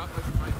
drop us